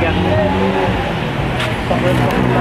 kìa kìa Xong lên xong